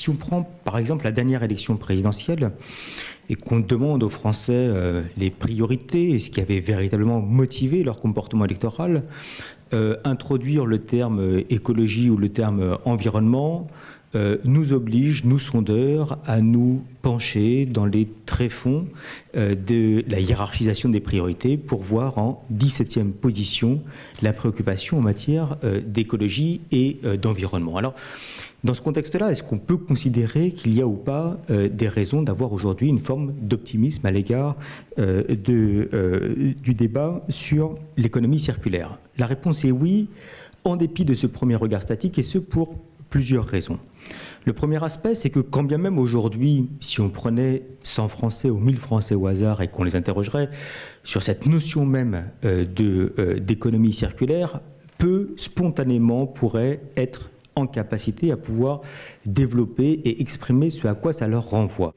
Si on prend par exemple la dernière élection présidentielle et qu'on demande aux Français euh, les priorités et ce qui avait véritablement motivé leur comportement électoral, euh, introduire le terme écologie ou le terme environnement euh, nous oblige, nous sondeurs, à nous pencher dans les tréfonds euh, de la hiérarchisation des priorités pour voir en 17e position la préoccupation en matière euh, d'écologie et d'environnement. Alors, dans ce contexte-là, est-ce qu'on peut considérer qu'il y a ou pas des raisons d'avoir aujourd'hui une forme d'optimisme à l'égard du débat sur l'économie circulaire? La réponse est oui, en dépit de ce premier regard statique, et ce pour plusieurs raisons. Le premier aspect, c'est que quand bien même aujourd'hui, si on prenait 100 Français ou 1000 Français au hasard et qu'on les interrogerait sur cette notion même euh, euh, d'économie circulaire, peu spontanément pourraient être en capacité à pouvoir développer et exprimer ce à quoi ça leur renvoie.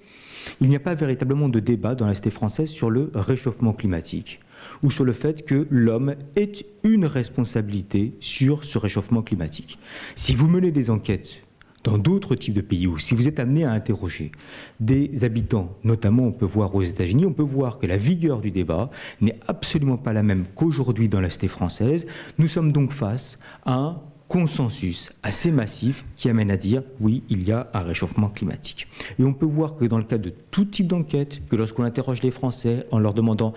Il n'y a pas véritablement de débat dans la cité française sur le réchauffement climatique ou sur le fait que l'homme ait une responsabilité sur ce réchauffement climatique. Si vous menez des enquêtes dans d'autres types de pays ou si vous êtes amené à interroger des habitants, notamment on peut voir aux États-Unis, on peut voir que la vigueur du débat n'est absolument pas la même qu'aujourd'hui dans la cité française. Nous sommes donc face à un consensus assez massif qui amène à dire oui, il y a un réchauffement climatique. Et on peut voir que dans le cas de tout type d'enquête, que lorsqu'on interroge les Français en leur demandant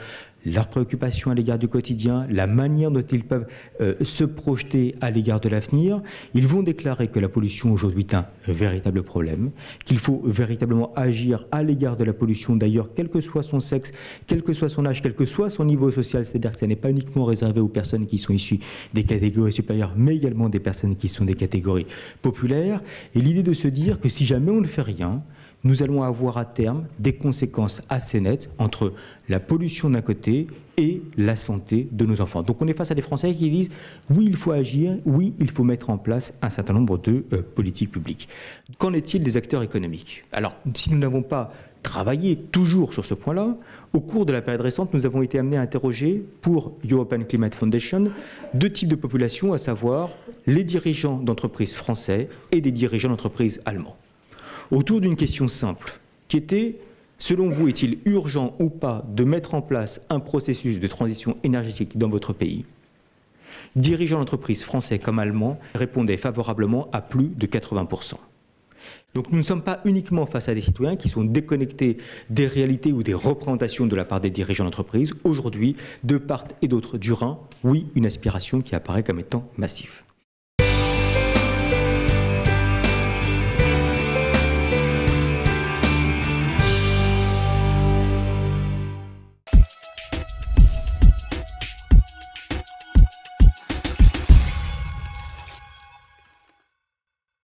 leurs préoccupations à l'égard du quotidien, la manière dont ils peuvent euh, se projeter à l'égard de l'avenir, ils vont déclarer que la pollution aujourd'hui est un véritable problème, qu'il faut véritablement agir à l'égard de la pollution d'ailleurs, quel que soit son sexe, quel que soit son âge, quel que soit son niveau social, c'est-à-dire que ce n'est pas uniquement réservé aux personnes qui sont issues des catégories supérieures, mais également des personnes qui sont des catégories populaires, et l'idée de se dire que si jamais on ne fait rien, nous allons avoir à terme des conséquences assez nettes entre la pollution d'un côté et la santé de nos enfants. Donc on est face à des Français qui disent oui, il faut agir, oui, il faut mettre en place un certain nombre de euh, politiques publiques. Qu'en est-il des acteurs économiques? Alors, si nous n'avons pas travaillé toujours sur ce point-là, au cours de la période récente, nous avons été amenés à interroger pour European Climate Foundation deux types de populations, à savoir les dirigeants d'entreprises français et des dirigeants d'entreprises allemands autour d'une question simple, qui était, selon vous, est-il urgent ou pas de mettre en place un processus de transition énergétique dans votre pays? Dirigeants d'entreprises français comme allemands répondaient favorablement à plus de 80%. Donc nous ne sommes pas uniquement face à des citoyens qui sont déconnectés des réalités ou des représentations de la part des dirigeants d'entreprise. Aujourd'hui, de part et d'autre du Rhin, oui, une aspiration qui apparaît comme étant massive.